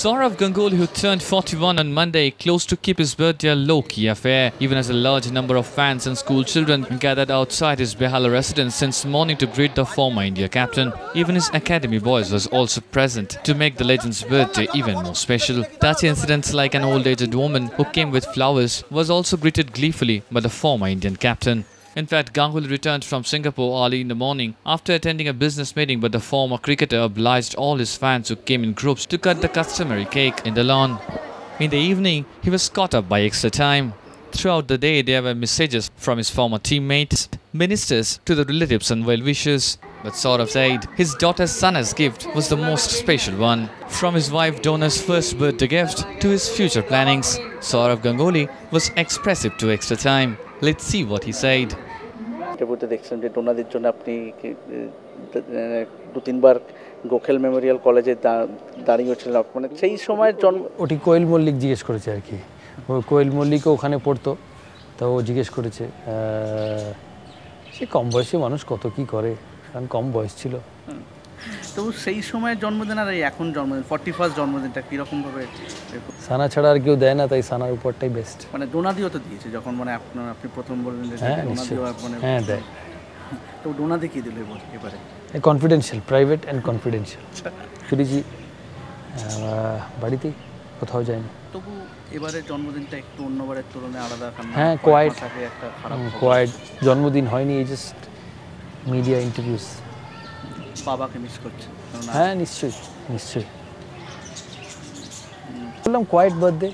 Saurav Ganguly, who turned 41 on Monday, close to keep his birthday a low-key affair, even as a large number of fans and school children gathered outside his Behala residence since morning to greet the former India captain. Even his academy boys was also present to make the legend's birthday even more special. Touchy incidents like an old-aged woman who came with flowers was also greeted gleefully by the former Indian captain. In fact, Ganguly returned from Singapore early in the morning after attending a business meeting, but the former cricketer obliged all his fans who came in groups to cut the customary cake in the lawn. In the evening, he was caught up by extra time. Throughout the day, there were messages from his former teammates, ministers to the relatives and well-wishers. But Saurav said his daughter's Sana's gift was the most special one. From his wife Donna's first birthday gift to his future plannings, Saurav Ganguly was expressive to extra time. Let's see what he said. ইন্টারভিউতে দেখছেন যে ডোনাদের জন্য আপনি দু তিনবার Gokhale Memorial কলেজে দাঁড়িয়েছিলেন। মানে সেই সময় জন্ম ওটি কোয়েল মল্লিক জিজ্ঞেস করেছে আর কি। কোয়েল মল্লিকও ওখানে পড়তো তো ও জিজ্ঞেস করেছে সে কম বয়সে মানুষ কত কি করে? কারণ কম বয়স ছিল। তো সেই সময়ের জন্মদিন আর এই এখন জন্মদিন ফর্টি ফার্স্ট জন্মদিনটা কীরকমভাবে সানা ছাড়া আর কেউ দেয় না তাই সানার উপরটাই বেস্ট মানে ডোনাদিও তো দিয়েছে যখন মানে আপনার আপনি প্রথম বললেন যে হ্যাঁ মানে হ্যাঁ দেয়। তো ডোনাদি কী দিল এবার- এবারে? কনফিডেন্সিয়াল প্রাইভেট অ্যান্ড কনফিডেন্সিয়াল ফিরেছি বাড়িতেই কোথাও যায়নি। তবু এবারে জন্মদিনটা একটু অন্যবারের তুলনায় আলাদা হ্যাঁ. একটা কোয়াইট জন্মদিন হয়নি এই জাস্ট মিডিয়া ইন্টারভিউস বাবাকে মিস করছে। হ্যাঁ নিশ্চয়ই নিশ্চয়ই। বললাম কোয়াইট বার্থডে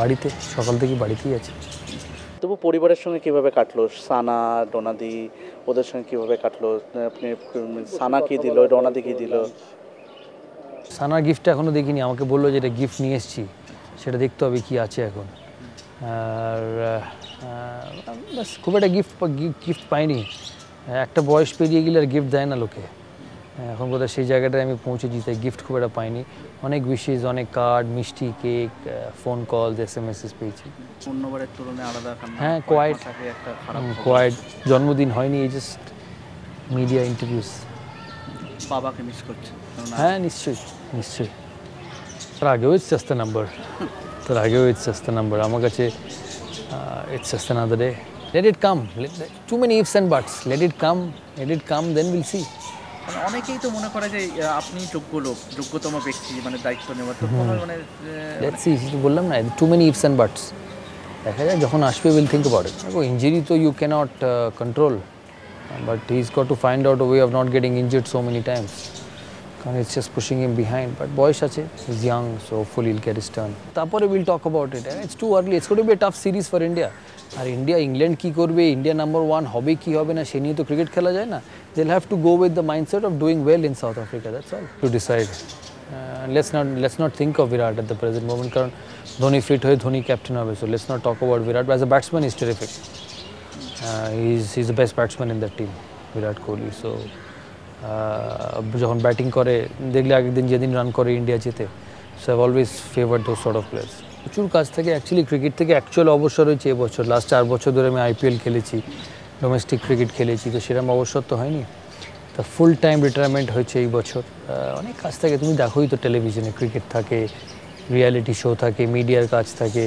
বাড়িতে সকাল থেকে বাড়িতেই আছে। তবু পরিবারের সঙ্গে কীভাবে কাটলো? সানা ডোনাদি ওদের সঙ্গে কীভাবে কাটলো? আপনি সানা কি দিল ডোনাদি কি দিল? সানার গিফটটা এখনও দেখিনি আমাকে বলল যে এটা গিফট নিয়ে এসেছি সেটা দেখতে হবে কি আছে এখন। আর ব্যাস খুব একটা গিফট গিফট পাইনি। একটা বয়স পেরিয়ে গেলে আর গিফট দেয় না লোকে। এখন বোধহয় সেই জায়গাটায় আমি পৌঁছেছি তাই গিফট খুব একটা পাইনি। অনেক উইশেস অনেক কার্ড মিষ্টি cake phone call S M S পেয়েছি। অন্যবারের তুলনায় আলাদা হ্যাঁ, খবর। কোয়াইট জন্মদিন হয়নি এই জাস্ট মিডিয়া ইন্টারভিউস বাবাকে মিস করছে হ্যাঁ নিশ্চয়ই নিশ্চয়ই। তার আগেও ইটস জাস্ট নাম্বার তার আগেও ইটস জাস্ট নাম্বার আমার কাছে it's just another day let it come too many ifs and buts let it come let it come then will see মানে অনেকেই তো মনে করে যে আপনি যোগ্য লোক যোগ্যতম ব্যক্তি মানে দায়িত্ব নেওয়ার। তো মানে লেটস সি যেটা বললাম না too many ifs and buts দেখা যায় যখন আসবে উইল থিঙ্ক অ্যাবাউট ইট দেখো ইঞ্জুরি তো you can't control but he is got to find out way of not getting injured so many times কারণ it's just pushing him behind but বয়স আছে is young so full ill care turn তারপরে will talk about it it's too early it's gotta be tough series for India R India England কী করবে India number one হবে কি হবে না সে নিয়ে তো ক্রিকেট খেলা যায় না they'll have to go with the mindset of doing well in South Africa that's all to decide let's not let's not think of Virat at the present moment কারণ ধোনি ফিট হয়ে ধোনি ক্যাপ্টেন হবে so let's not talk about Virat as a batsman is terrific is is the best batsman in the team Virat Kohli so যখন batting করে, দেখলে আগের দিন যেদিন run করে ইন্ডিয়া জিতে so have always favour those sort of players প্রচুর কাজ থেকে অ্যাকচুয়ালি ক্রিকেট থেকে অ্যাকচুয়াল অবসর হয়েছে এবছর লাস্ট চার বছর ধরে আমি আইপিএল খেলেছি ডোমেস্টিক ক্রিকেট খেলেছি, তো সেরকম অবসর তো হয়নি। তা ফুল টাইম রিটায়ারমেন্ট হয়েছে এই বছর। অনেক কাজ থাকে, তুমি দেখোই তো টেলিভিশনে ক্রিকেট থাকে রিয়ালিটি শো থাকে মিডিয়ার কাজ থাকে,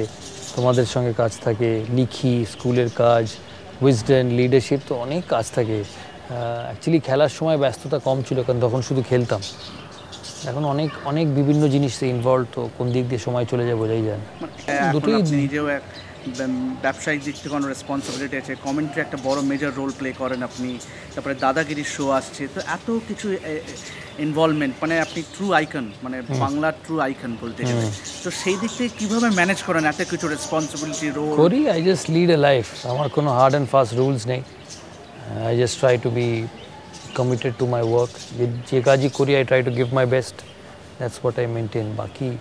তোমাদের সঙ্গে কাজ থাকে, লিখি, স্কুলের কাজ উইজডেন লিডারশিপ তো অনেক কাজ থাকে। অ্যাকচুয়ালি খেলার সময় ব্যস্ততা কম ছিল কারণ তখন শুধু খেলতাম। এখন অনেক অনেক বিভিন্ন জিনিস ইনভলভ তো কোন দিক দিয়ে সময় চলে যায় বোঝাই যায় না। এখন দুটোই- নিজেও এক ব্যবসায়িক দিক থেকে অনেক রেসপন্সিবিলিটি আছে? কমেন্ট্রি একটা বড় মেজর রোল প্লে করেন আপনি তারপরে দাদাগিরির শো আসছে তো এত কিছু ইনভলভমেন্ট মানে আপনি ট্রু আইকন মানে বাংলার ট্রু আইকন বলতে গেলে। তো সেই দিক থেকে কীভাবে ম্যানেজ করেন? এত কিছু রেসপন্সিবিলিটি রোল করি I just lead a life আমার কোনো হার্ড অ্যান্ড ফাস্ট রুলস নেই। Uh, I just try to be committed to my work. With Jekaji Kuri, I try to give my best. That's what I maintain. Baki,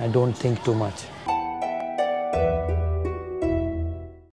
I don't think too much.